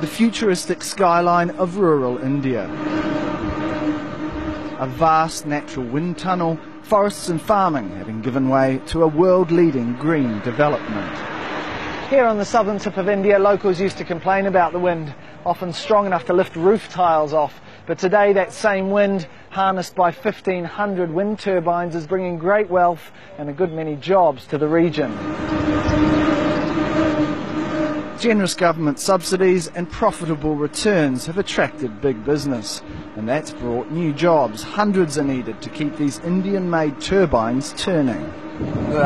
the futuristic skyline of rural India. A vast natural wind tunnel, forests and farming having given way to a world-leading green development. Here on the southern tip of India, locals used to complain about the wind, often strong enough to lift roof tiles off. But today, that same wind, harnessed by 1,500 wind turbines, is bringing great wealth and a good many jobs to the region. Generous government subsidies and profitable returns have attracted big business, and that's brought new jobs. Hundreds are needed to keep these Indian-made turbines turning. There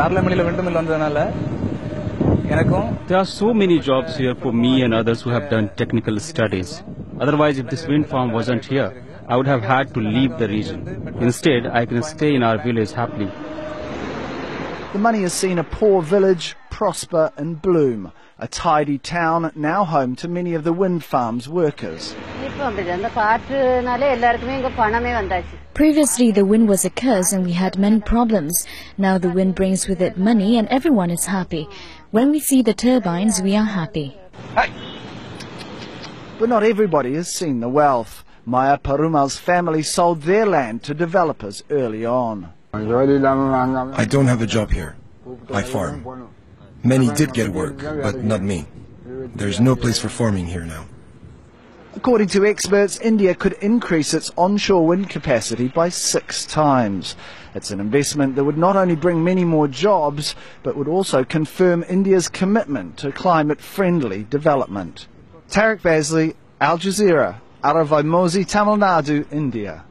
are so many jobs here for me and others who have done technical studies. Otherwise, if this wind farm wasn't here, I would have had to leave the region. Instead, I can stay in our village happily. The money has seen a poor village prosper and bloom, a tidy town now home to many of the wind farm's workers. Previously, the wind was a curse and we had many problems. Now the wind brings with it money and everyone is happy. When we see the turbines, we are happy. But not everybody has seen the wealth. Maya Perumal's family sold their land to developers early on. I don't have a job here. I farm. Many did get work, but not me. There's no place for farming here now. According to experts, India could increase its onshore wind capacity by six times. It's an investment that would not only bring many more jobs, but would also confirm India's commitment to climate-friendly development. Tarek Bazley, Al Jazeera, Aralvaimozhi, Tamil Nadu, India.